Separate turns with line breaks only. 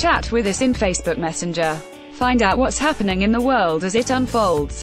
Chat with us in Facebook Messenger. Find out what's happening in the world as it unfolds.